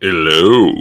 Hello.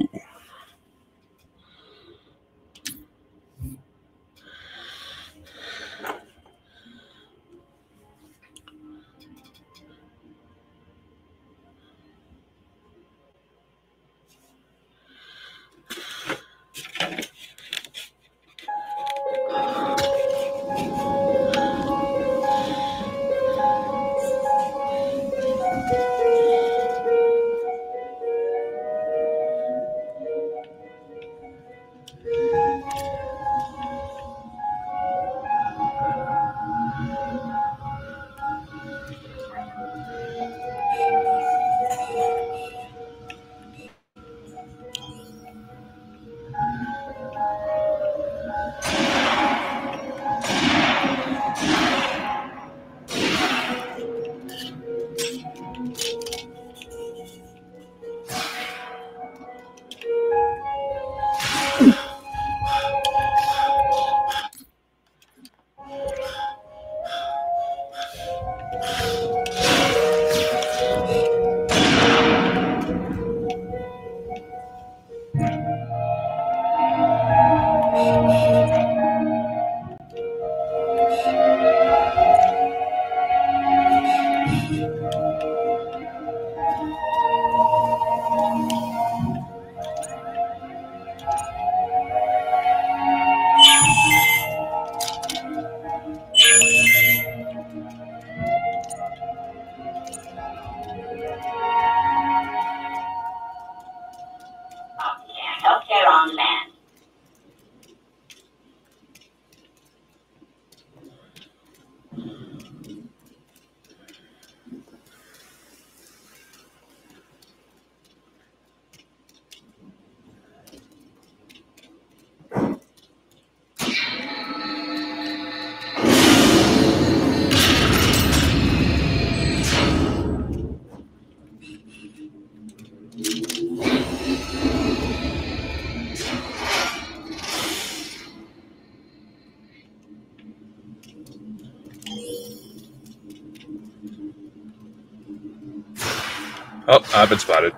I've been spotted.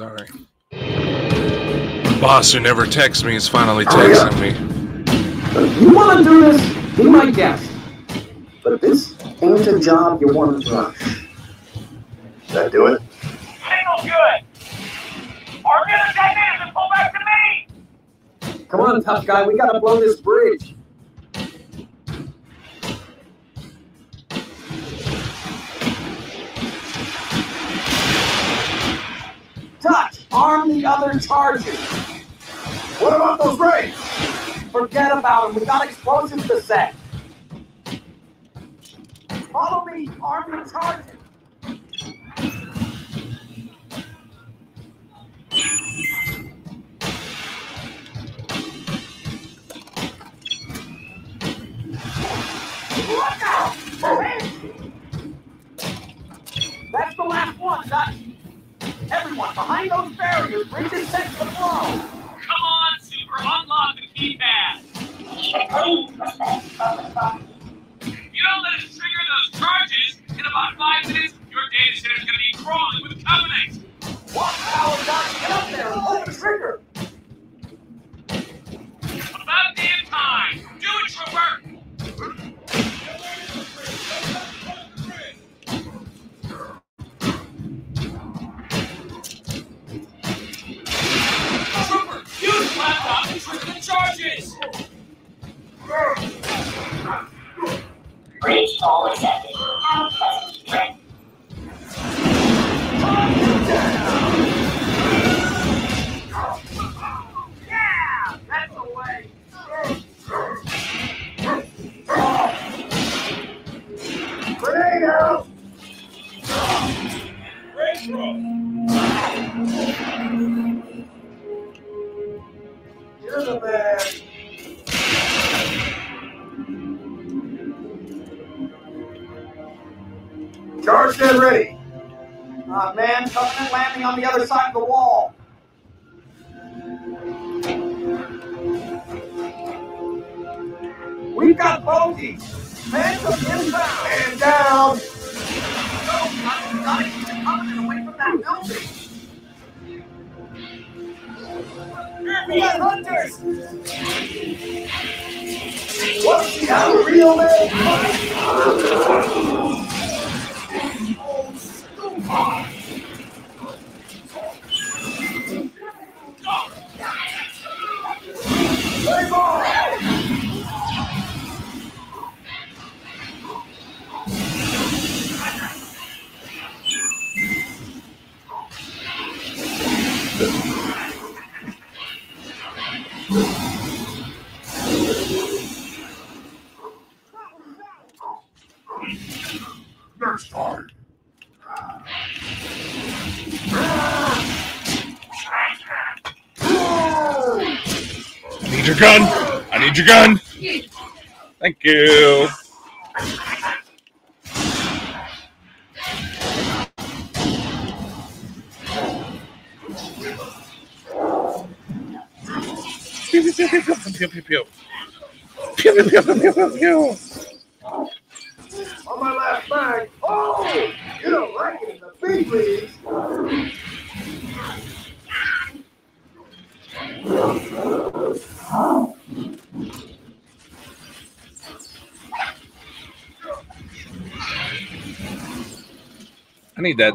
Sorry. The boss who never texts me is finally oh, texting me. You want to do this? Be my guest. But this ain't a job you want to rush. Did I do it? Signal's good. Armada, dive in and pull back to me. Come on, tough guy. We gotta blow this bridge. Arm the other charges. What about those rays? Forget about them, we got explosives to set. Follow me, arm the charges. Look out! That's the last one, Dutch. Everyone, behind those barriers, bring bridges set to the flow. Come on, Super, unlock the keypad. You don't let us trigger those charges. In about five minutes, your data center's gonna be crawling with Covenant. Walk power, Dutch. Get up there and pull the trigger. About damn time. Do it, Trooper. Laptop to trigger the charges. Bridge all accepted. Have a pleasant trip. Yeah, that's the way. Grenade out! Man. Charged and ready. Uh, man, Covenant landing on the other side of the wall. We've got bogeys. Phantom inbound. Man down. We got hunters. What's the how real man? Gun. I need your gun. Thank you. Pew, pew, pew, pew, pew, pew, pew, pew. Pew, pew, pew, pew, pew, pew. On my last bag. Oh, you don't like it in the big leagues. I need that.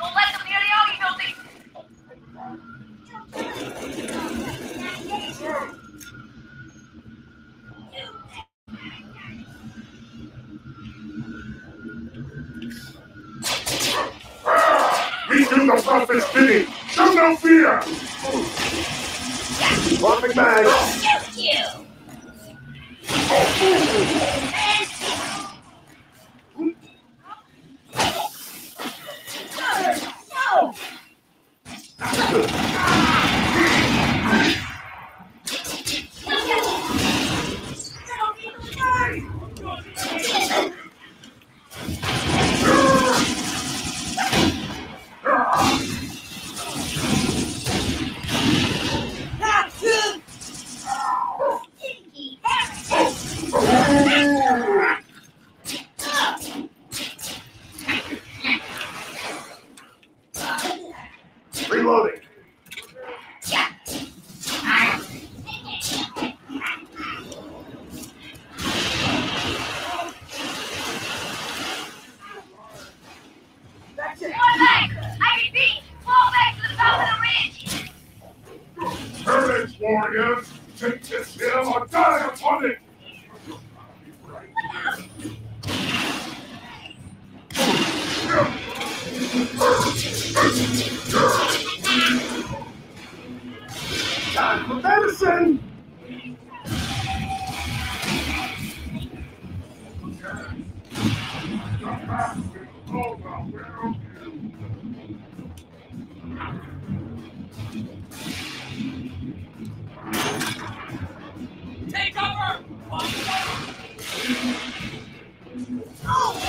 Don't let them near the ONI building! We do the prophet's bidding. Show no fear. Dropping bag. you! Oh, Take cover! More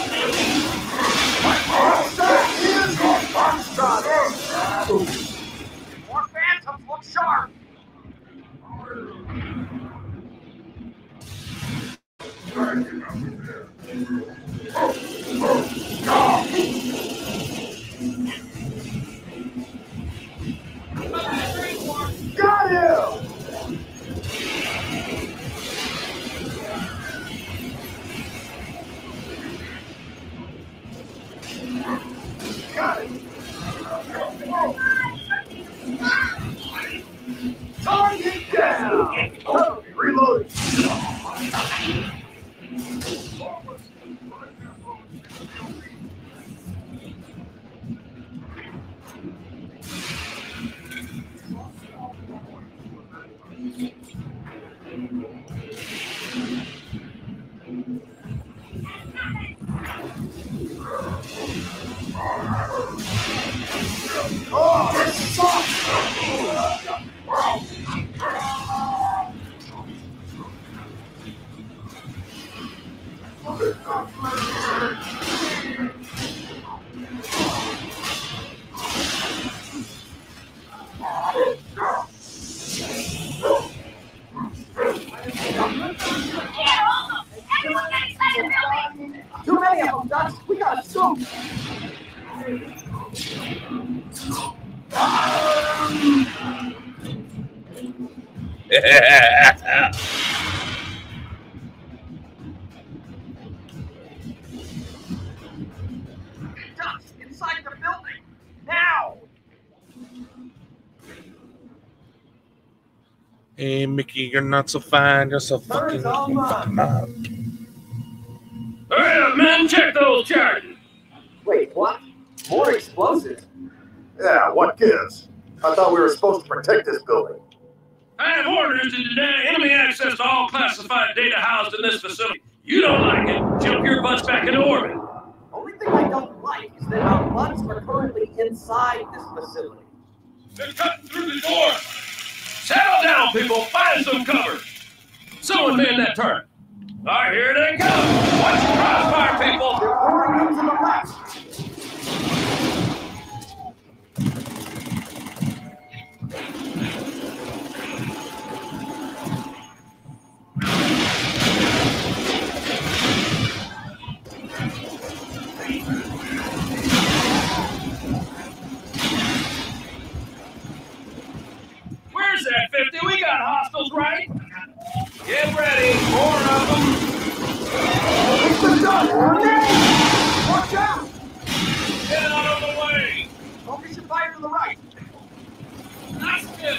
Ducks inside the building! Now! hey, Mickey, you're not so fine. You're so fucking, all fucking up. Hurry up, men! Check those charges! Wait, what? More explosives? Yeah, what gives? I thought we were supposed to protect this building. I have orders to deny enemy access to all classified data housed in this facility. You don't like it? Jump your butts back into orbit. Only thing I don't like is that our butts are currently inside this facility. They're cutting through the door. Settle down, people. Find some cover. Someone man that turn. All right, here they come. Watch the crossfire, people. They're pouring into the left. Those right. Get ready. Four of them. It's the gun! Watch out! Get out of the way. Focus your fire to the right. Nice kill.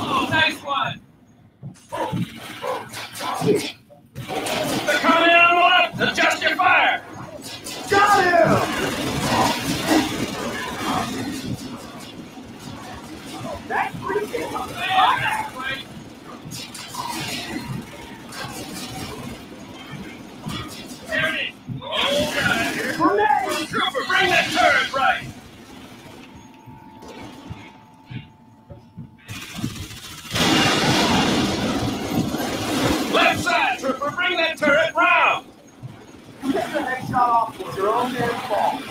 Oh, nice one. They're coming in on the left. Adjust your fire. Got him! That's pretty good. There it is. All right. Grenade! Trooper, bring that turret right. Left side, Trooper, bring that turret round. You get the headshot off your own damn fault.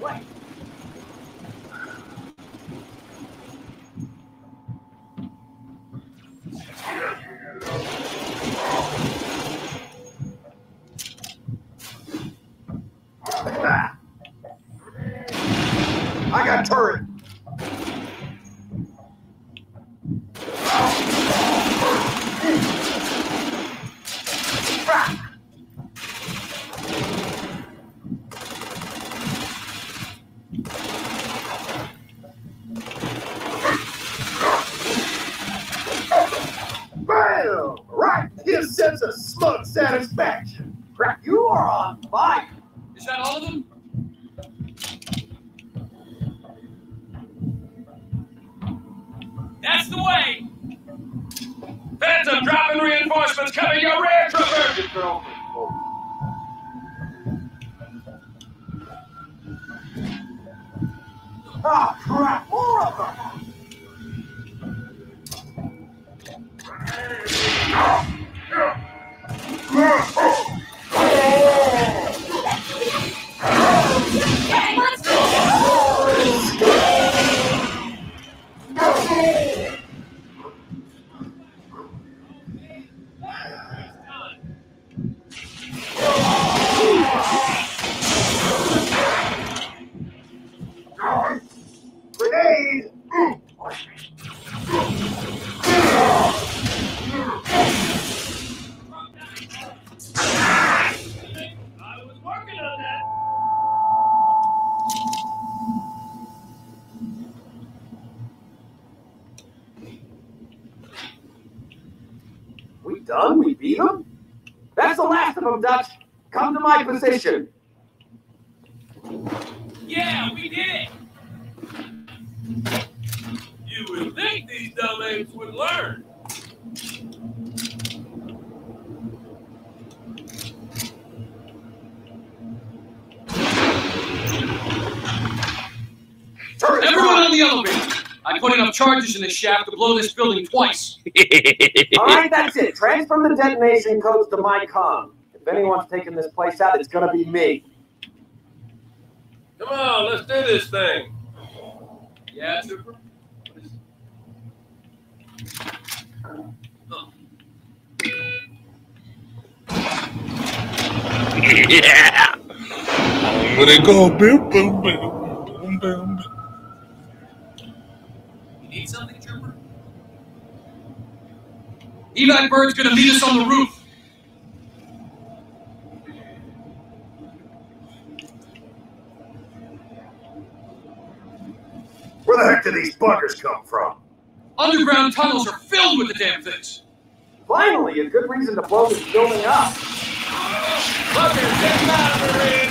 Wait. I got turret. Position. Yeah, we did it. You would think these dumb apes would learn. Everyone on the elevator. I put enough charges in this shaft to blow this building twice. All right, that's it. Transfer the detonation codes to my com. If anyone's taking this place out, it's gonna be me. Come on, let's do this thing. Yeah, Trooper? yeah. I'm gonna go boom, boom, boom, boom, boom. You need something, Trooper? Evac Bird's gonna meet us on the roof. Where the heck did these buggers come from? Underground tunnels are filled with the damn things. Finally, a good reason to blow this building up. Fuckers, get out of the ring.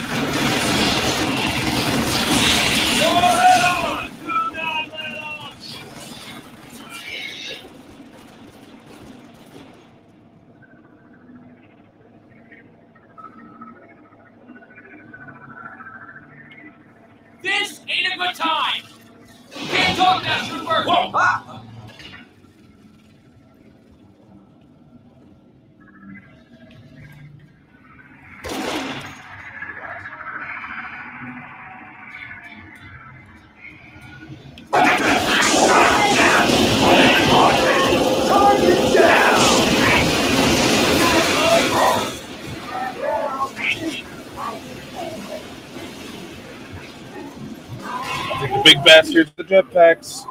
Big bastard, the jetpacks.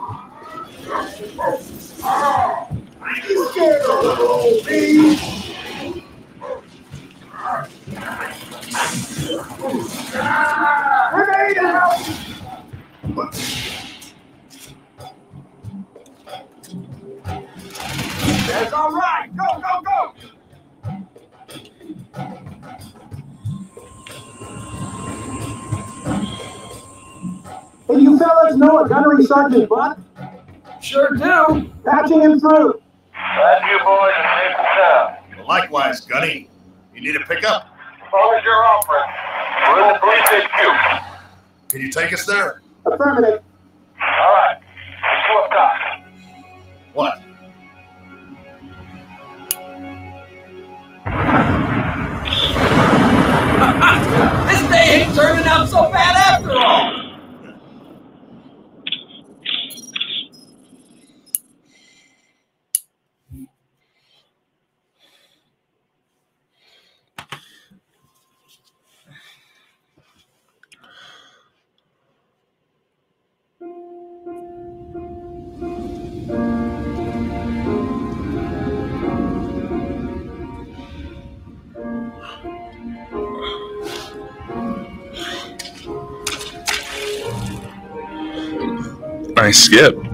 That's all right. Hey, you fellas know a gunnery sergeant Buck? Sure do. Patching him through. Glad you boys are safe and sound. Likewise, Gunny. You need a pickup? As long as you're offering. We're in the police HQ. Can you take us there? Affirmative. All right. Let's go up top. What? This day ain't turning out so skip.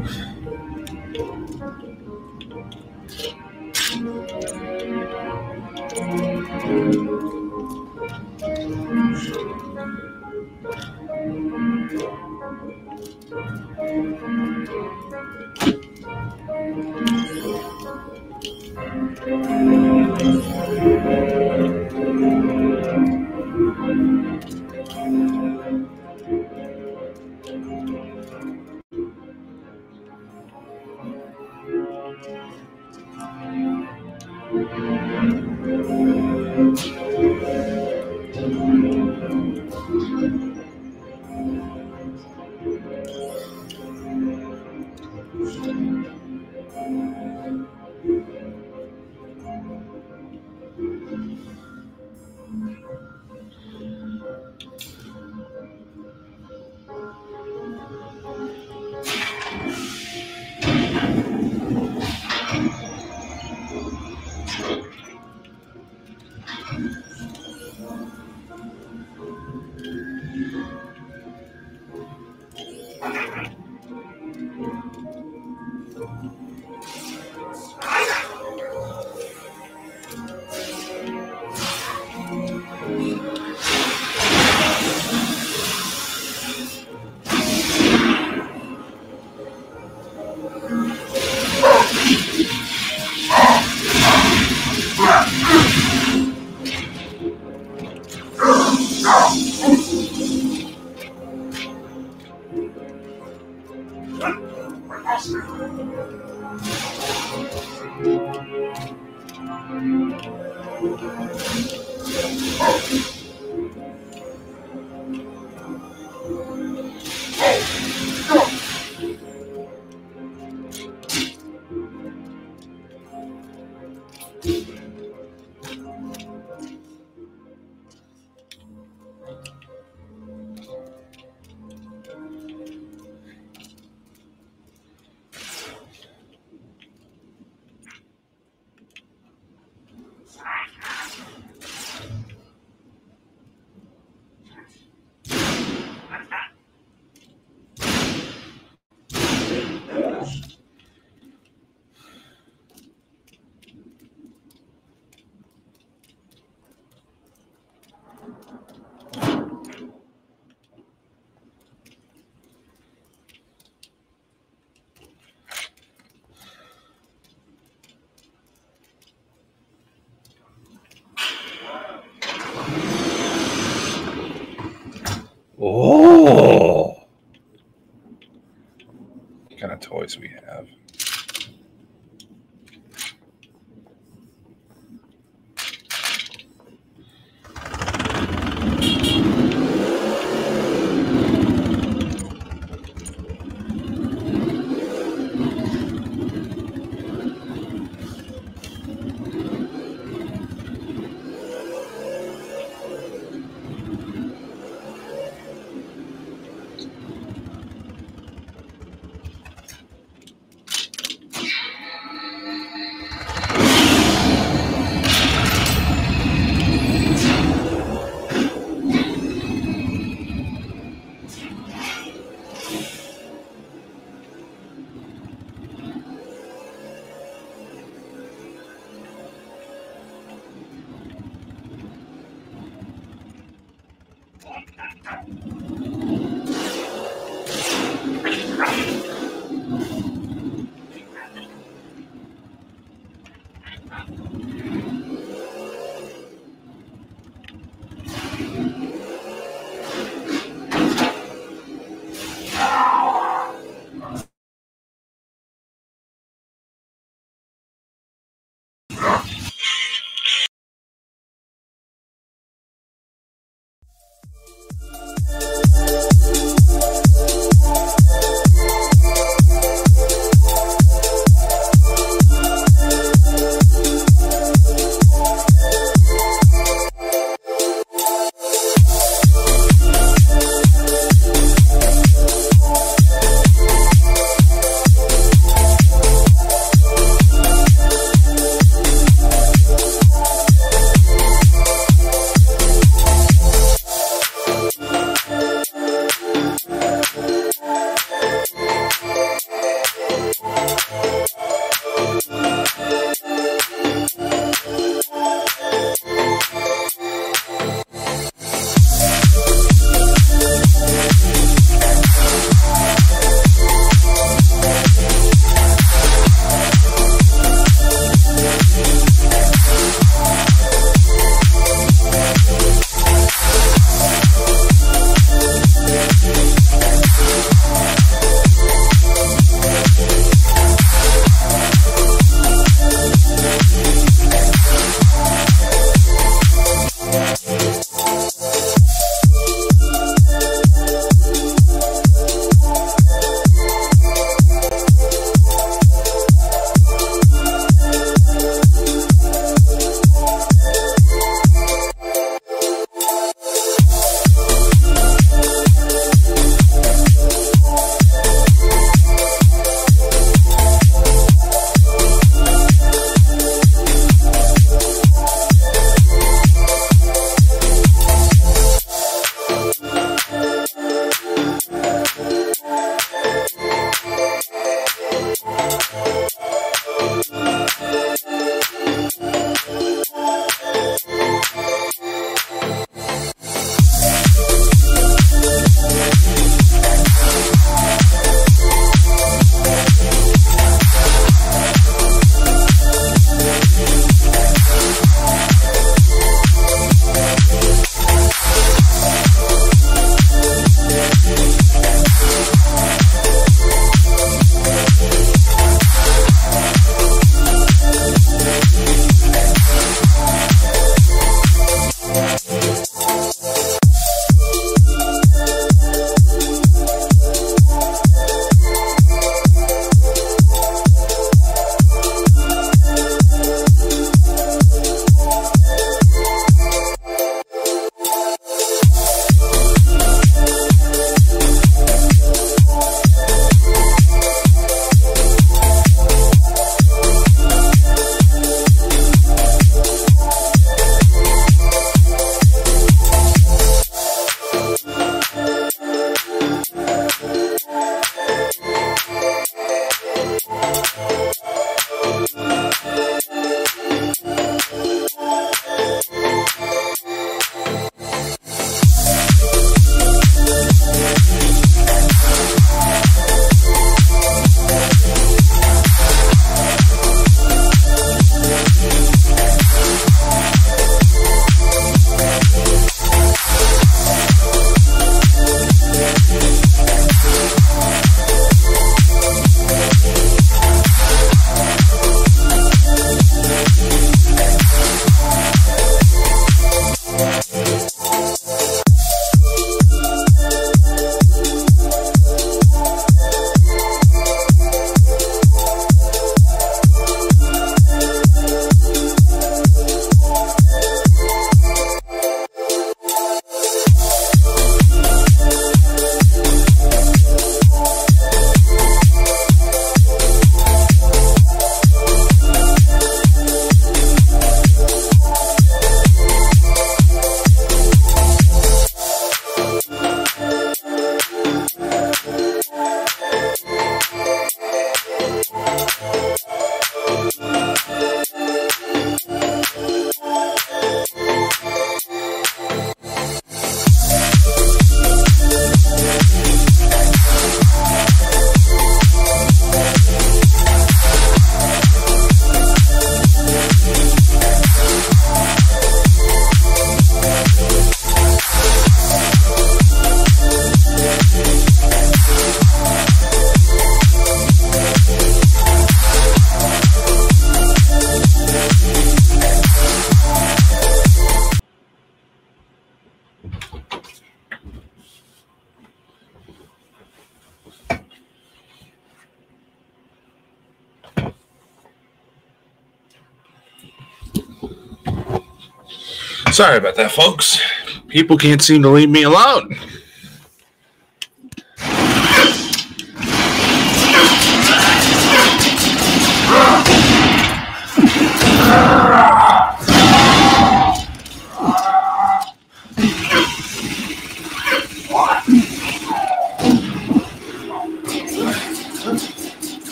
Sorry about that, folks. People can't seem to leave me alone.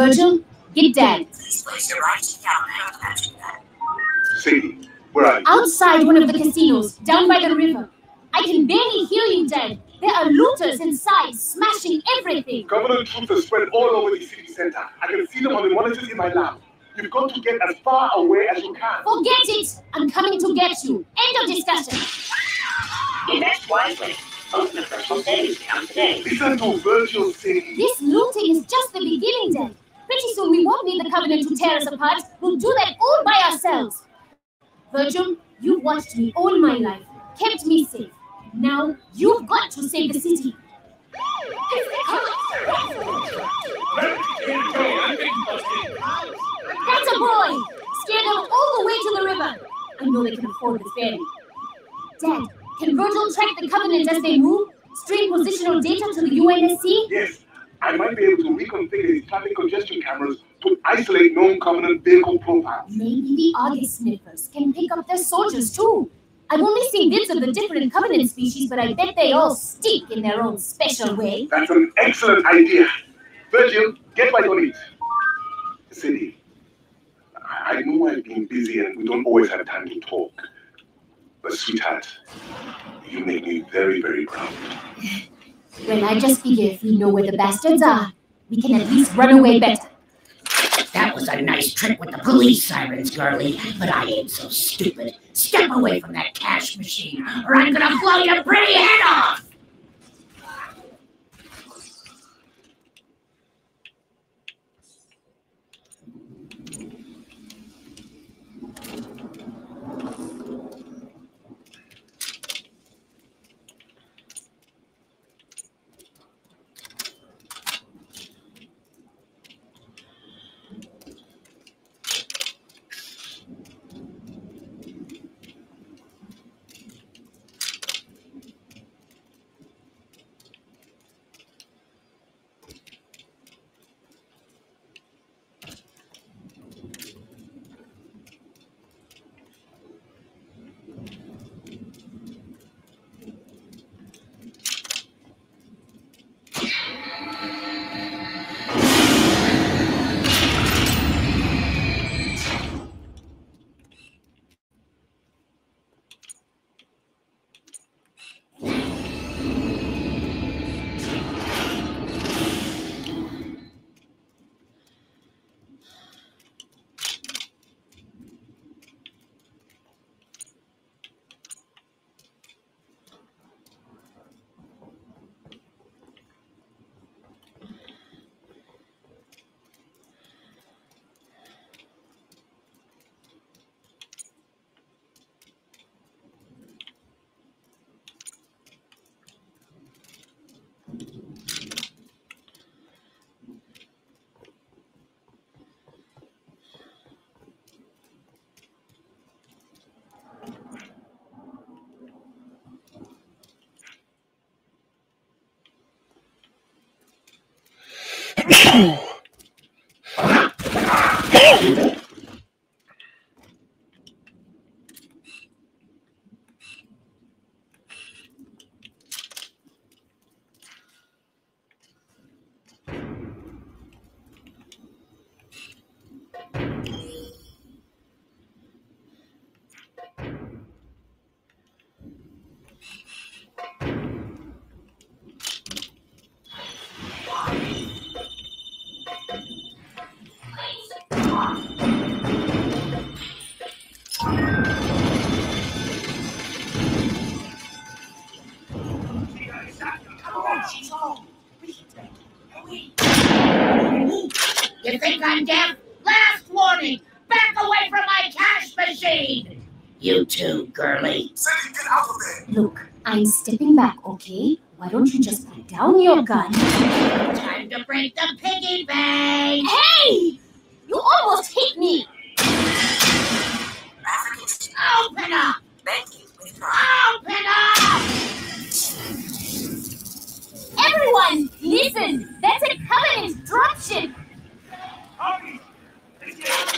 And get that. Sadie, where are you? Outside one of the casinos, down by the river. I can barely hear you, Dad. There are looters inside, smashing everything. Governor troops are spread all over the city center. I can see them on the monitors in my lab. You've got to get as far away as you can. Forget it! I'm coming to get you. End of discussion. Invest wisely. Open a personal savings account today. Listen to Vergil Sadie. This looting is just the beginning, Dad. Pretty soon we won't need the Covenant to tear us apart. We'll do that all by ourselves. Vergil, you've watched me all my life, kept me safe. Now you've got to save the city. That's a boy! Steer them all the way to the river. I know they can afford the ferry. Dad, can Vergil track the Covenant as they move? Stream positional data to the UNSC? Yes, I might be able to reconfigure his traffic congestion cameras to isolate known Covenant vehicle profiles. Maybe the August sniffers can pick up their soldiers too. I've only seen bits of the different Covenant species, but I bet they all stink in their own special way. That's an excellent idea. Vergil, get back on it. I I know I've been busy and we don't always have time to talk. But sweetheart, you make me very, very proud. Well, I just figure if we know where the bastards are, we can at least run away better. That was a nice trick with the police sirens, girlie, but I ain't so stupid. Step away from that cash machine, or I'm gonna blow your pretty head off! You think I'm deaf? Last warning! Back away from my cash machine! You too, girly. Cindy, get out of there. Look, I'm stepping back, okay? Why don't you just put down your gun? Time to break the piggy bank! Hey! You almost hit me! Open up! Open up! Everyone, listen! That's a Covenant dropship!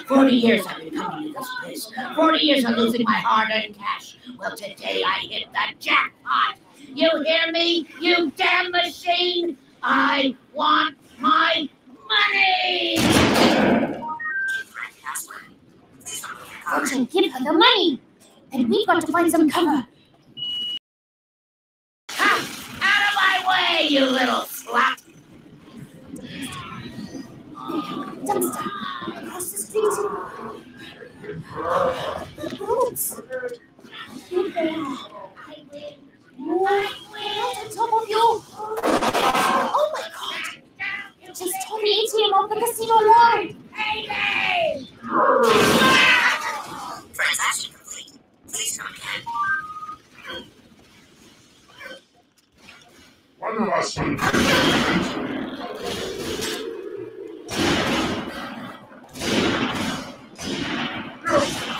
Forty years I've been coming to this place. Forty years of losing my hard-earned cash. Well, today I hit the jackpot. You hear me, you damn machine? I want my money! Vergil, give her the money! And we've got to find some cover. Ha! Out of my way, you little slut! Dumpster. Across the street. The boats. I. Oh, right on top of you. Oh my god. Just told the ATM of the casino wall. One us will The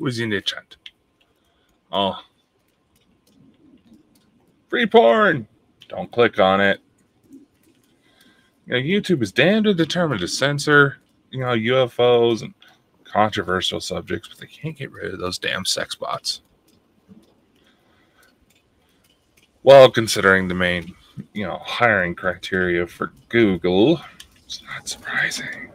Who's in the chat? Oh. Free porn! Don't click on it. You know, YouTube is damned and determined to censor, you know, UFOs and controversial subjects, but they can't get rid of those damn sex bots. Well, considering the main, you know, hiring criteria for Google, it's not surprising.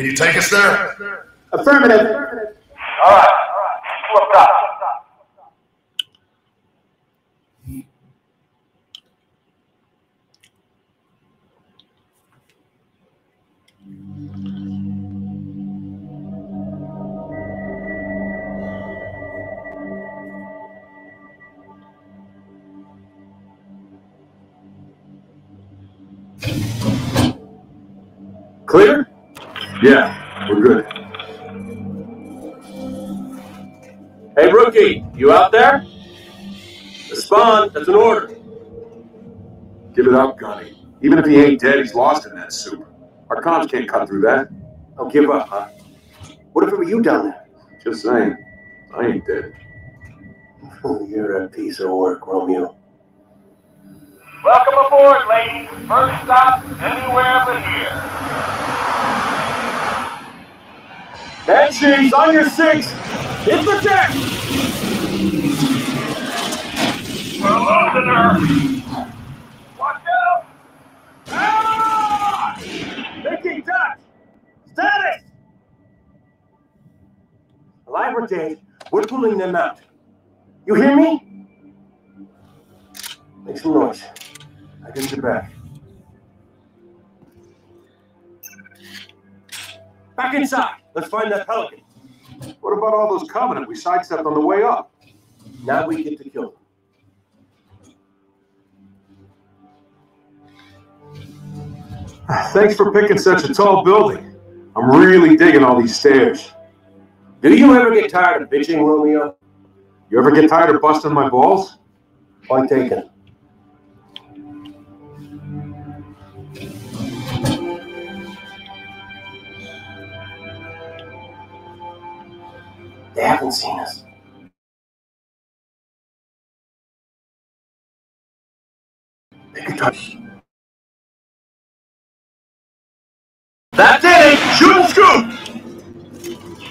Can you take us there? Affirmative. All right. Flip up. Clear? Yeah, we're good. Hey, rookie, you out there? Respond, that's an order. Give it up, Gunny. Even if he ain't dead, he's lost in that soup. Our comms can't cut through that. I'll give up, huh? What if it were you down there? Just saying. I ain't dead. Oh, you're a piece of work, Romeo. Welcome aboard, ladies. First stop anywhere but here. Headshoes on your six! Hit the deck! We're losing her. Watch out! Ah! Taking touch! Status! Alive or dead, we're pulling them out. You hear me? Make some noise. I get back. Back inside. Let's find that pelican. What about all those Covenant we sidestepped on the way up? Now we get to kill them. Thanks for picking such a tall building. I'm really digging all these stairs. Do you ever get tired of bitching, Romeo? You ever get tired of busting my balls? Point taken. They haven't seen us. Pick a touch. That's it. Shoot and scoop.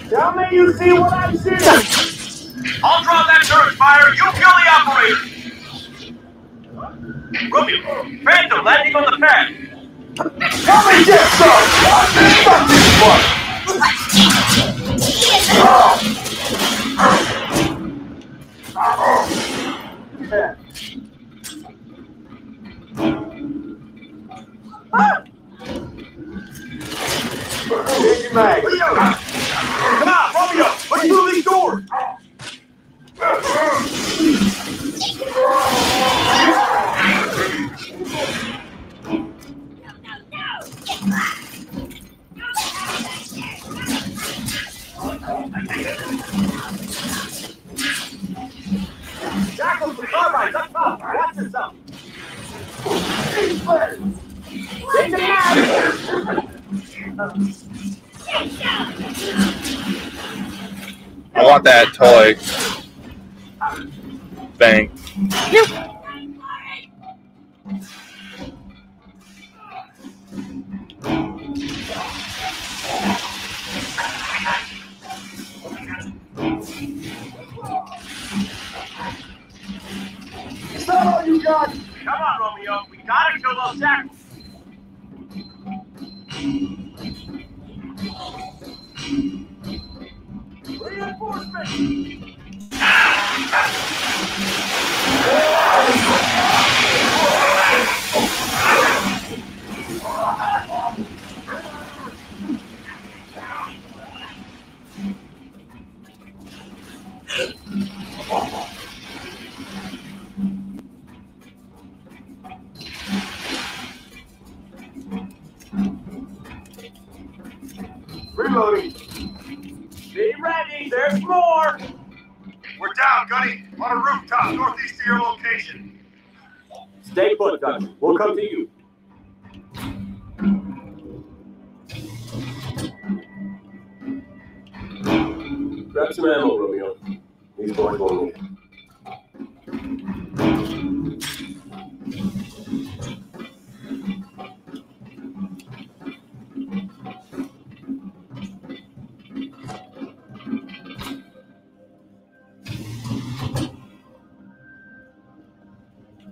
Tell me you see what I see. I'll drop that turret fire. You kill the operator. Romeo, Phantom landing on the pad. Come and get some! Fuck this one! É. Ah! Bem demais! want that toy.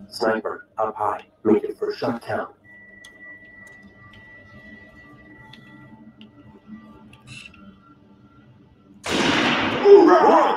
Sniper, up high, make it for shutdown. Ooh, right, right.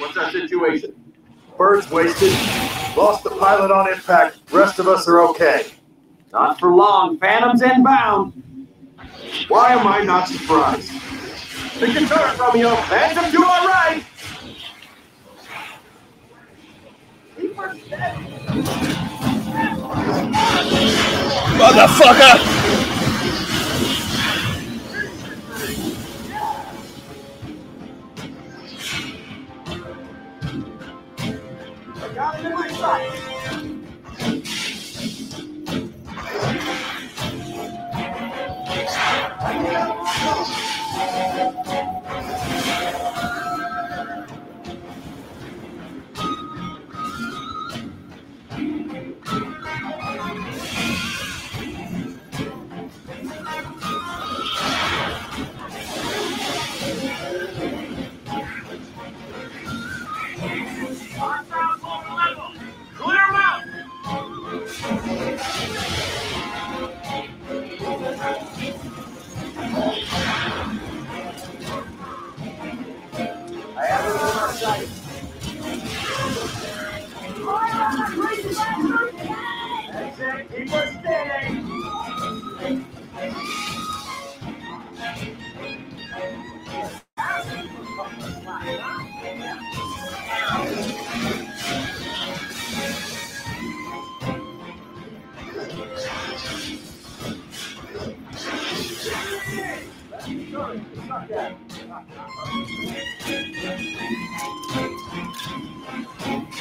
What's our situation? Bird's wasted. Lost the pilot on impact. Rest of us are okay. Not for long. Phantom's inbound. Why am I not surprised? Take your turn, Romeo. Phantom, you all right? Motherfucker!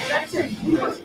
That's it. Keep us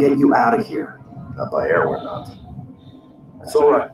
get you out of here. Not by air, we're not. That's all right.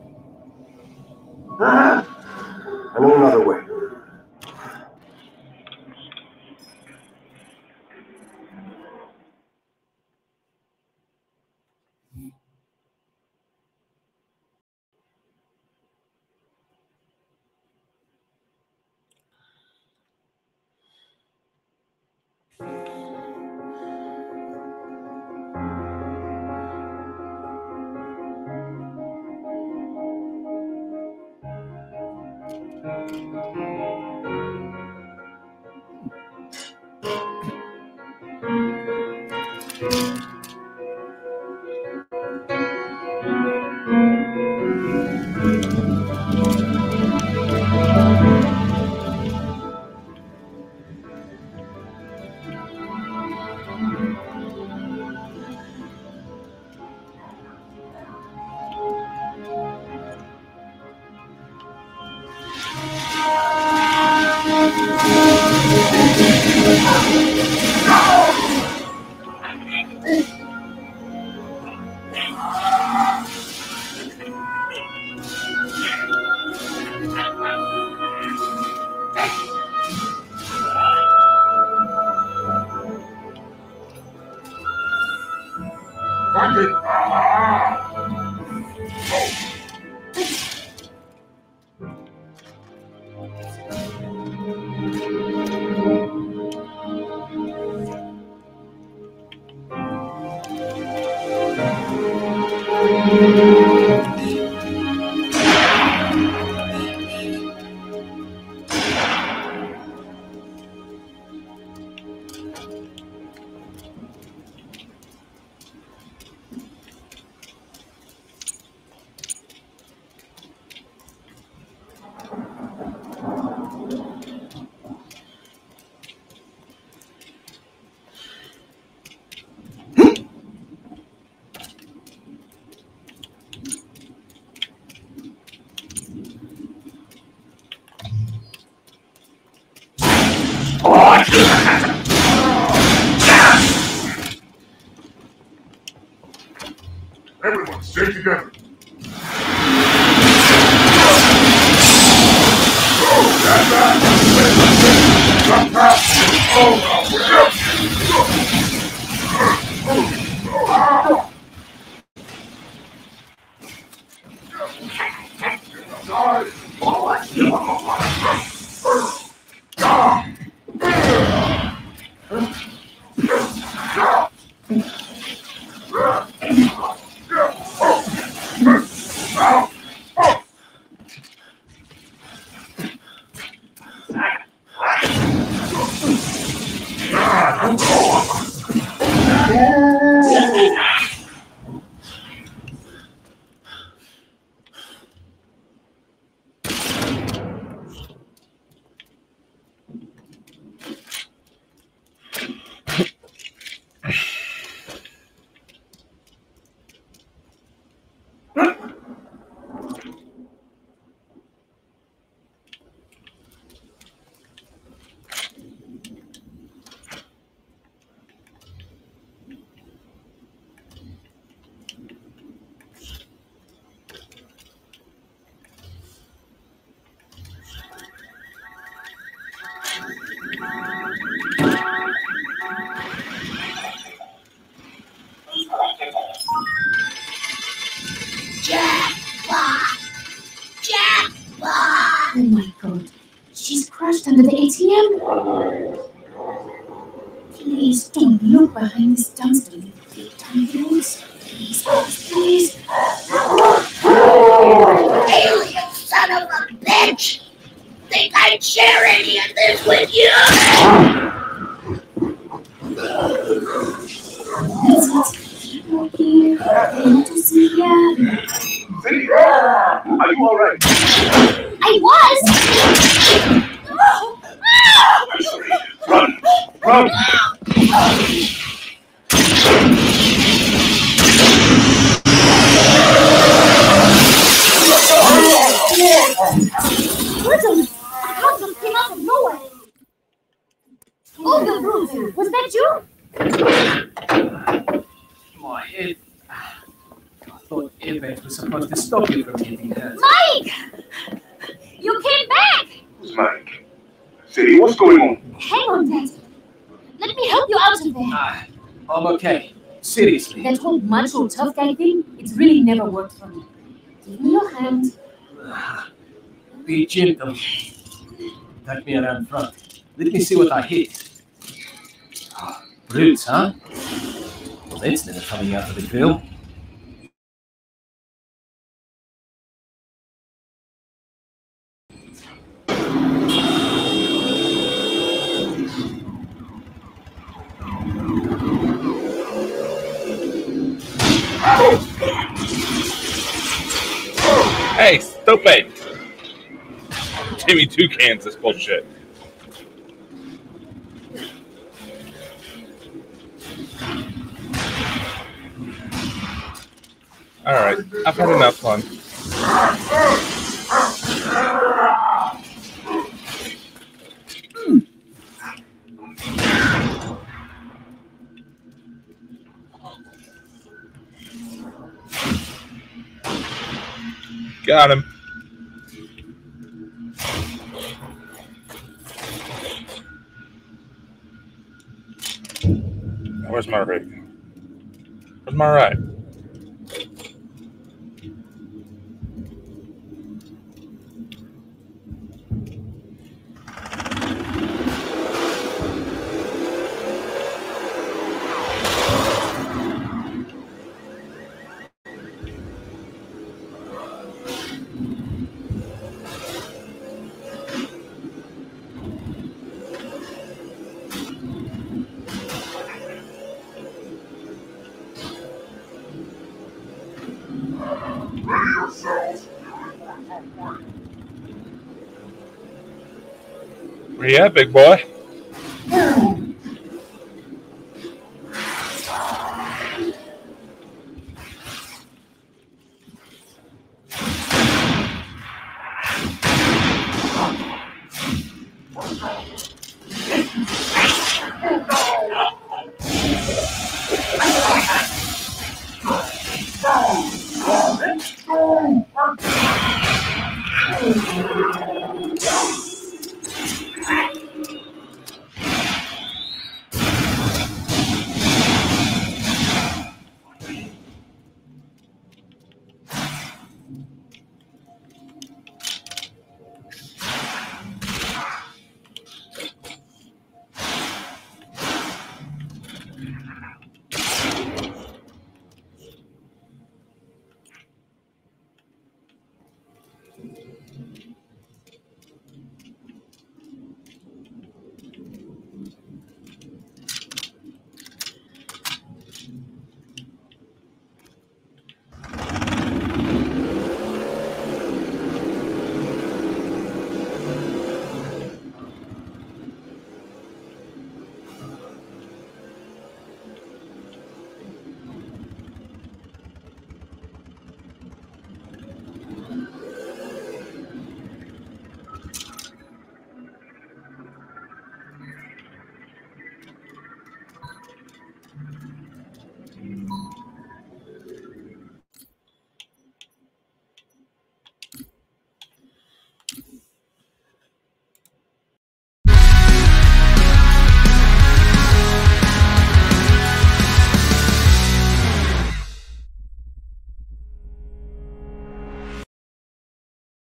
Any of this with you? Are you all right? I was! Run! Run! What the? A house just came out of nowhere. Oh, the Bruce, was that you? My head. I thought Evans was supposed to stop you from getting hurt. Mike! You came back! Who's Mike? Cindy, what's going on? Hang on, Dad. Let me help you out of there. Ah, I'm okay. Seriously. That whole macho tough guy thing, it's really never worked for me. Give me your hand. Ah, Be gentle. Take me around front. Let me see what I hit. Brutes, huh? Well, that's never coming out of the grill. Hey, stupid! Give me two cans of this bullshit. Alright, I've had enough fun. Got him. Where's my rig? Where's my ride? At, big boy?